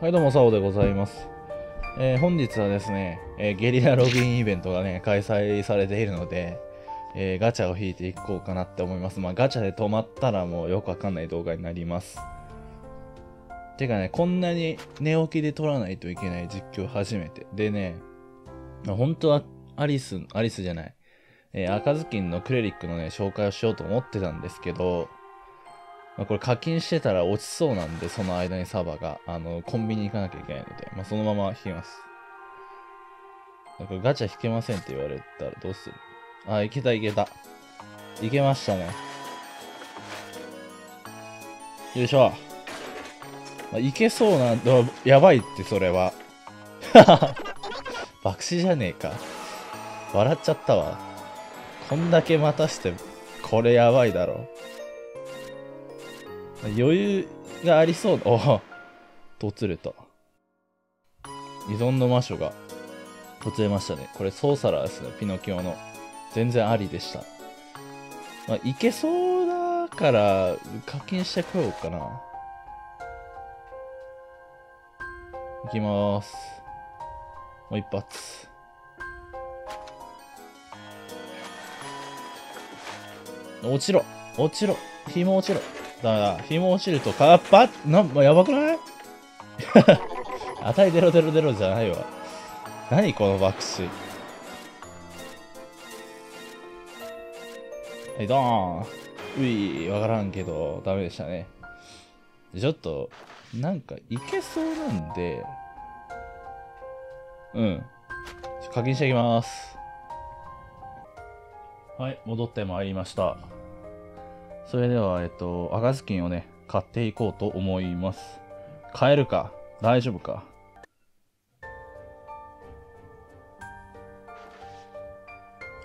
はい、どうも、サオでございます。えー本日はですね、えーゲリラログインイベントがね、開催されているので、えーガチャを引いていこうかなって思います。まあ、ガチャで止まったらもうよくわかんない動画になります。てかね、こんなに寝起きで撮らないといけない実況初めて。でね、本当はアリス、アリスじゃない、え赤ずきんのクレリックのね、紹介をしようと思ってたんですけど、まあ、これ課金してたら落ちそうなんで、その間にサバが、あの、コンビニ行かなきゃいけないので、まあ、そのまま引きます。これガチャ引けませんって言われたらどうする？あ、いけたいけた。いけましたね。よいしょ。まあ、いけそうな、どやばいって、それは。爆死じゃねえか。笑っちゃったわ。こんだけ待たして、これやばいだろ。余裕がありそうだ。おとつれた。依存の魔女が、とつれましたね。これ、ソーサラーですね、ピノキオの。全然ありでした。まあ、いけそうだから、課金してこようかな。いきまーす。もう一発。落ちろ落ちろ紐落ちろダメだ。紐落ちるとカッパな、まやばくない？値000じゃないわ。何この爆死。はい、ドーン。うい、わからんけど、ダメでしたね。ちょっと、なんか、いけそうなんで、うん。課金していきます。はい、戻ってまいりました。それでは、えっと、赤ずきんをね、買っていこうと思います。買えるか？大丈夫か？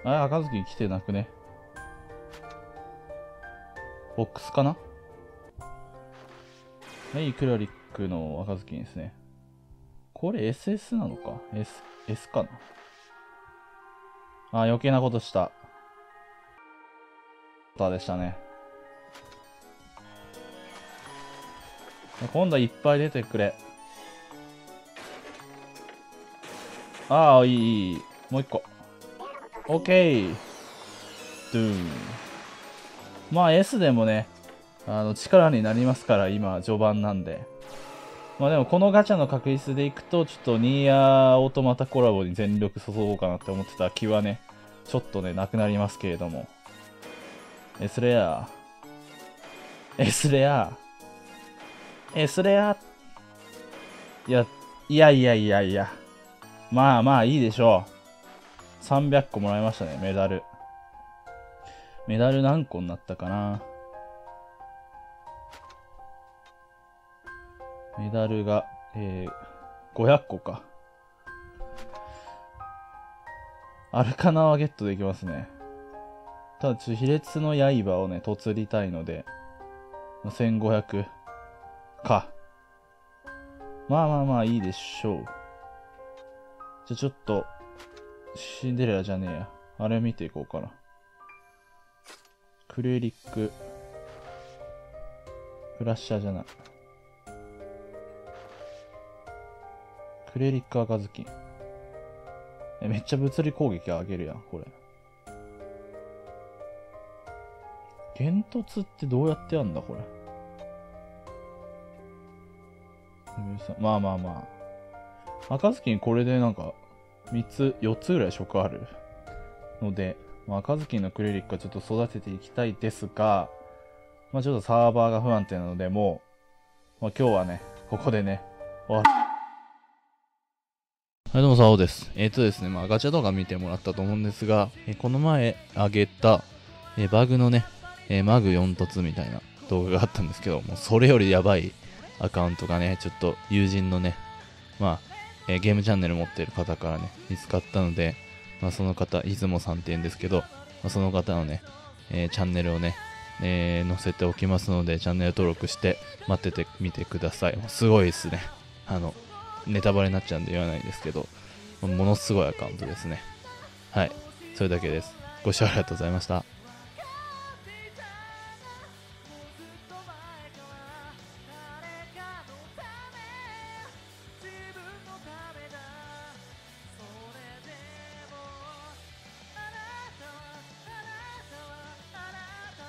あれ、赤ずきん来てなくねボックスかな？はい、クラリックの赤ずきんですね。これ SS なのか ?S、S かな？あ、余計なことした。たでしたね。今度はいっぱい出てくれ。ああ、いい、いい。もう一個。オッケー。ドゥーン。まあ S でもね、あの力になりますから、今、序盤なんで。まあでも、このガチャの確率でいくと、ちょっとニーヤーオートマタコラボに全力注ごうかなって思ってた気はね、ちょっとね、なくなりますけれども。S レア。S レア。S レア。いや、いやいやいやいや。まあまあいいでしょう。300個もらいましたね、メダル。メダル何個になったかなメダルが、えー、500個か。アルカナはゲットできますね。ただ、ちょっと卑劣の刃をね、とつりたいので、1500か。まあまあまあいいでしょう。じゃあ、ちょっと、シンデレラじゃねえや。あれ見ていこうかな。クレリック。クラッシャーじゃない。クレリック赤ずきん。え、めっちゃ物理攻撃上げるやん、これ。幻突ってどうやってやんだ、これ。まあまあまあ。赤ずきんこれでなんか、3つ、4つぐらい食ある？ので、まあ、赤ずきんのクレリックはちょっと育てていきたいですが、まあちょっとサーバーが不安定なので、もう、まあ今日はね、ここでね、終わっはい、どうも、さおです。えっ、とですね、まあ、ガチャ動画見てもらったと思うんですが、えこの前あげた、えバグのね、えマグ4突みたいな動画があったんですけど、もうそれよりやばいアカウントがね、ちょっと友人のね、まあ、えーゲームチャンネル持ってる方からね、見つかったので、まあ、その方、出雲さんって言うんですけど、まあ、その方のね、えーチャンネルをね、えー載せておきますので、チャンネル登録して待っててみてください。すごいですね。あの、ネタバレになっちゃうんで言わないんですけど、ものすごいアカウントですね。はい。それだけです。ご視聴ありがとうございました。